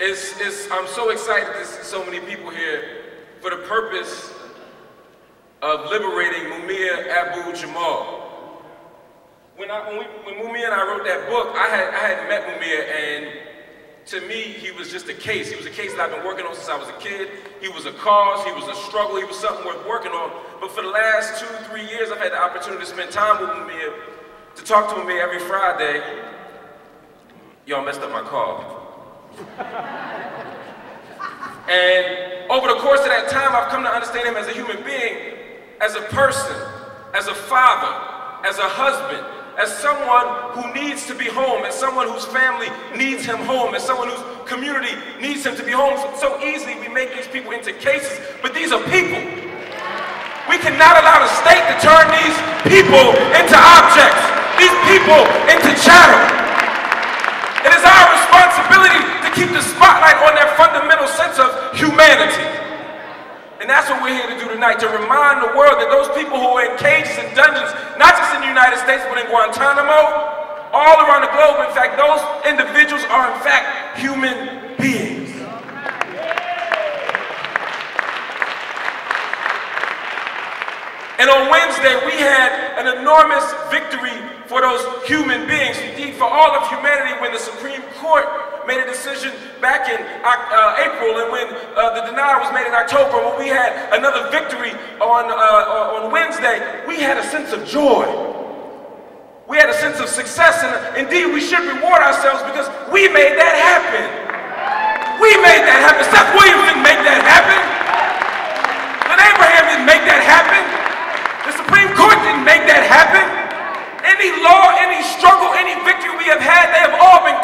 it's, it's, I'm so excited to see so many people here for the purpose of liberating Mumia Abu Jamal. When, I, when, we, when Mumia and I wrote that book, I had, I had met Mumia and to me, he was just a case. He was a case that I've been working on since I was a kid. He was a cause, he was a struggle, he was something worth working on. But for the last two, three years, I've had the opportunity to spend time with Mumia, to talk to Mumia every Friday. Y'all messed up my car. And over the course of that time, I've come to understand him as a human being, as a person, as a father, as a husband, as someone who needs to be home, as someone whose family needs him home, as someone whose community needs him to be home. So, easily we make these people into cases, but these are people. We cannot allow the state to turn these people into objects, these people into chattel. It is our keep the spotlight on that fundamental sense of humanity. And that's what we're here to do tonight, to remind the world that those people who are in cages and dungeons, not just in the United States, but in Guantanamo, all around the globe, in fact, those individuals are in fact human beings. And on Wednesday, we had an enormous victory for those human beings, indeed for all of humanity when the Supreme Court made a decision back in uh, April and when uh, the denial was made in October, when we had another victory on, uh, on Wednesday, we had a sense of joy. We had a sense of success, and indeed we should reward ourselves because we made that happen. We made that happen. Seth Williams didn't make that happen. But Abraham didn't make that happen. The Supreme Court didn't make that happen. Any law, any struggle, any victory we have had, they have all been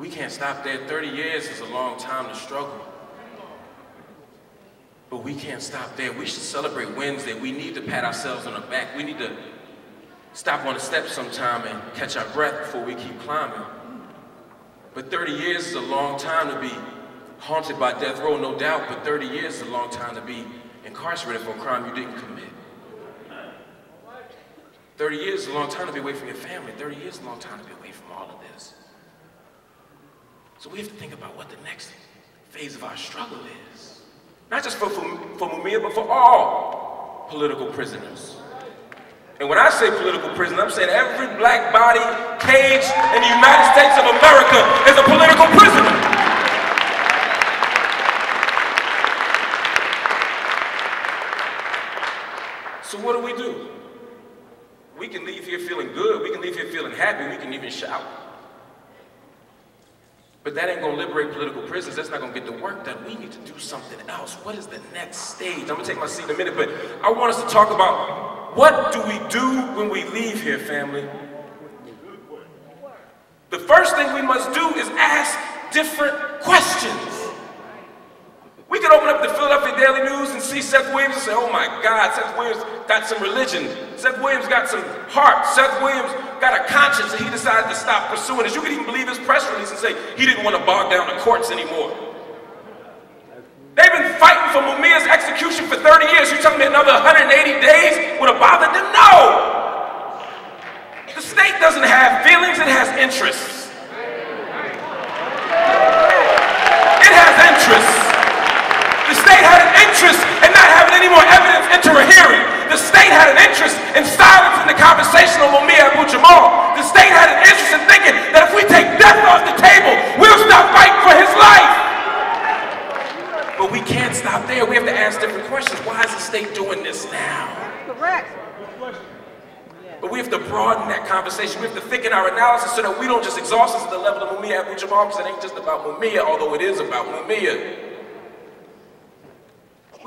We can't stop there. 30 years is a long time to struggle. But we can't stop there. We should celebrate Wednesday. We need to pat ourselves on the back. We need to stop on the steps sometime and catch our breath before we keep climbing. But 30 years is a long time to be haunted by death row, no doubt, but 30 years is a long time to be incarcerated for a crime you didn't commit. 30 years is a long time to be away from your family. 30 years is a long time to be away from all of this. So we have to think about what the next phase of our struggle is. Not just for, for, for Mumia, but for all political prisoners. And when I say political prisoner, I'm saying every black body caged in the United States of America is a political prisoner. So what do we do? We can leave here feeling good. We can leave here feeling happy. We can even shout. But that ain't gonna liberate political prisoners. That's not gonna get the work done. We need to do something else. What is the next stage? I'm gonna take my seat in a minute, but I want us to talk about what do we do when we leave here, family? The first thing we must do is ask different questions. We could open up the Philadelphia Daily News and see Seth Williams and say, oh my God, Seth Williams got some religion. Seth Williams got some heart. Seth Williams got a conscience and he decided to stop pursuing it. You could even believe his press release say he didn't want to bog down the courts anymore. They've been fighting for Mumia's execution for 30 years. You tell me another 180 days would have bothered them? No! The state doesn't have feelings, it has interests. It has interests. The state interest in not having any more evidence enter a hearing. The state had an interest in silencing the conversation on Mumia Abu Jamal. The state had an interest in thinking that if we take death off the table, we'll stop fighting for his life. But we can't stop there. We have to ask different questions. Why is the state doing this now? Correct. But we have to broaden that conversation. We have to thicken our analysis so that we don't just exhaust us at the level of Mumia Abu Jamal, because it ain't just about Mumia, although it is about Mumia.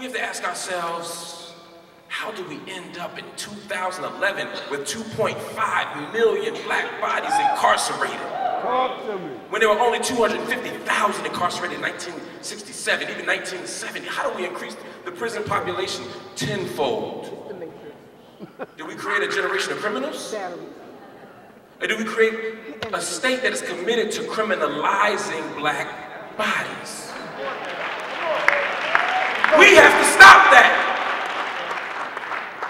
We have to ask ourselves, how do we end up in 2011 with 2.5 million black bodies incarcerated? When there were only 250,000 incarcerated in 1967, even 1970, how do we increase the prison population tenfold? Do we create a generation of criminals? Or do we create a state that is committed to criminalizing black bodies? We have to stop that.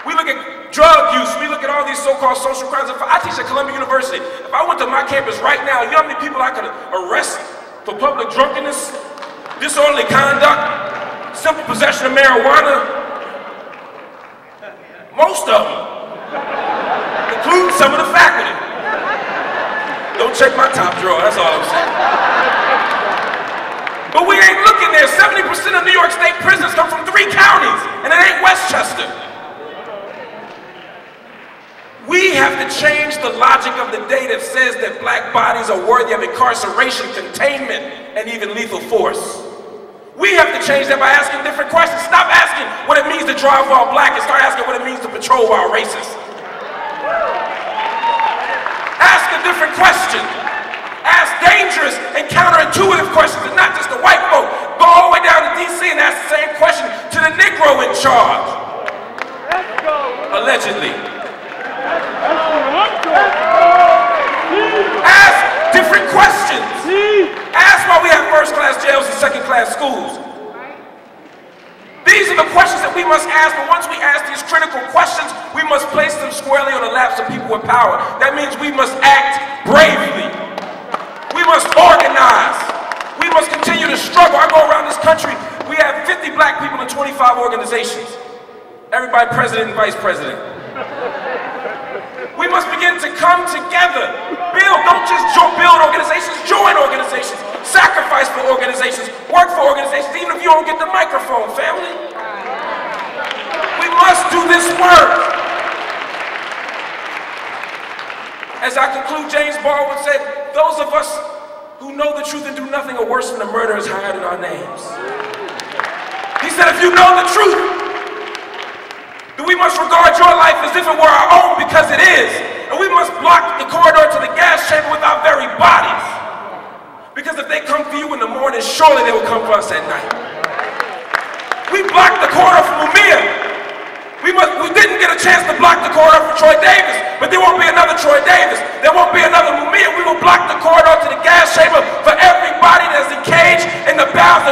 We look at drug use, we look at all these so-called social crimes. If I teach at Columbia University, if I went to my campus right now, you know how many people I could arrest for public drunkenness, disorderly conduct, simple possession of marijuana? Most of them, including some of the faculty. Don't check my top drawer, that's all I'm saying. But we ain't 70% of New York State prisons come from three counties, and it ain't Westchester. We have to change the logic of the day that says that black bodies are worthy of incarceration, containment, and even lethal force. We have to change that by asking different questions. Stop asking what it means to drive while black and start asking what it means to patrol while racist. Ask a different question. Ask dangerous and counterintuitive schools. These are the questions that we must ask, but once we ask these critical questions, we must place them squarely on the laps of people with power. That means we must act bravely. We must organize. We must continue to struggle. I go around this country, we have 50 black people in 25 organizations. Everybody president and vice president. We must begin to come together. Build, don't just build organizations, join organizations. Sacrifice for organizations, work for organizations, even if you don't get the microphone, family. We must do this work. As I conclude, James Baldwin said, those of us who know the truth and do nothing are worse than the murderers hired in our names. He said, if you know the truth, then we must regard your life as if it were our own because it is. And we must block the corridor to the gas chamber with our very bodies. Because if they come for you in the morning, surely they will come for us at night. We blocked the corner from Mumia. We, must, we didn't get a chance to block the corridor for Troy Davis, but there won't be another Troy Davis. There won't be another Mumia. We will block the corridor to the gas chamber for everybody that's engaged in the battles